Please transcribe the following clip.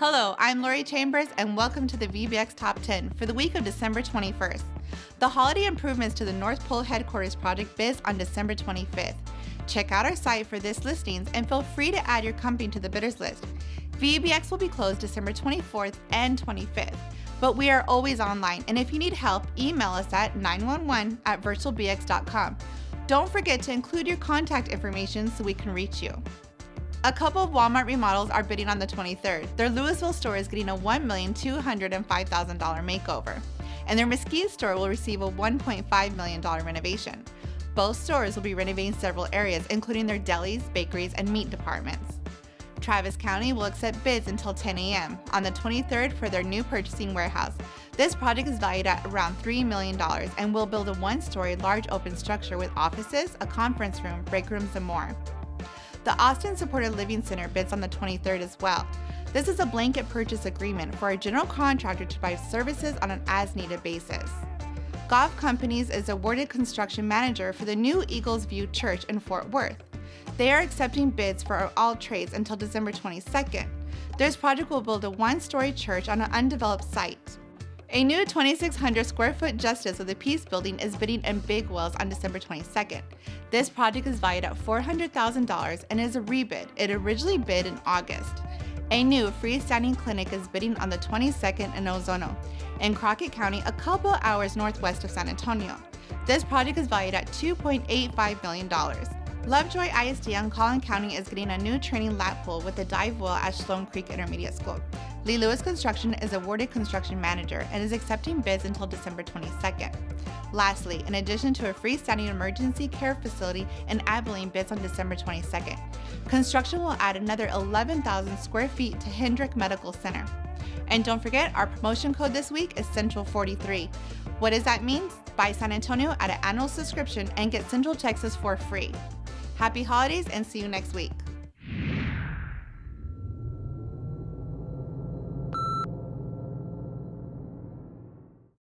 Hello, I'm Lori Chambers, and welcome to the VBX Top 10 for the week of December 21st. The holiday improvements to the North Pole headquarters project bids on December 25th. Check out our site for this listings and feel free to add your company to the bidders list. VBX will be closed December 24th and 25th, but we are always online, and if you need help, email us at 911 at virtualbx.com. Don't forget to include your contact information so we can reach you. A couple of Walmart remodels are bidding on the 23rd. Their Louisville store is getting a $1,205,000 makeover, and their Mesquite store will receive a $1.5 million renovation. Both stores will be renovating several areas, including their delis, bakeries, and meat departments. Travis County will accept bids until 10 a.m. on the 23rd for their new purchasing warehouse. This project is valued at around $3 million and will build a one story large open structure with offices, a conference room, break rooms, and more. The Austin Supported Living Center bids on the 23rd as well. This is a blanket purchase agreement for a general contractor to buy services on an as needed basis. Goff Companies is awarded construction manager for the new Eagles View Church in Fort Worth. They are accepting bids for all trades until December 22nd. This project will build a one story church on an undeveloped site. A new 2,600 square foot Justice of the Peace building is bidding in Big Wells on December 22nd. This project is valued at $400,000 and is a rebid. It originally bid in August. A new freestanding clinic is bidding on the 22nd in Ozona, in Crockett County, a couple hours northwest of San Antonio. This project is valued at $2.85 million. Lovejoy ISD on Collin County is getting a new training lap pool with a dive well at Sloan Creek Intermediate School. Lee Lewis Construction is awarded construction manager and is accepting bids until December 22nd. Lastly, in addition to a freestanding emergency care facility in Abilene bids on December 22nd, construction will add another 11,000 square feet to Hendrick Medical Center. And don't forget, our promotion code this week is Central43. What does that mean? Buy San Antonio at an annual subscription and get Central Texas for free. Happy holidays and see you next week.